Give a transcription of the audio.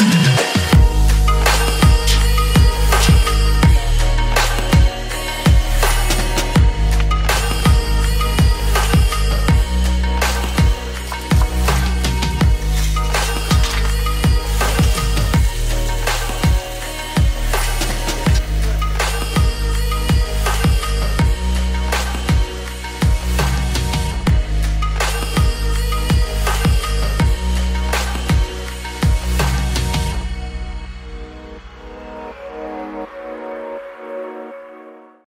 Yeah.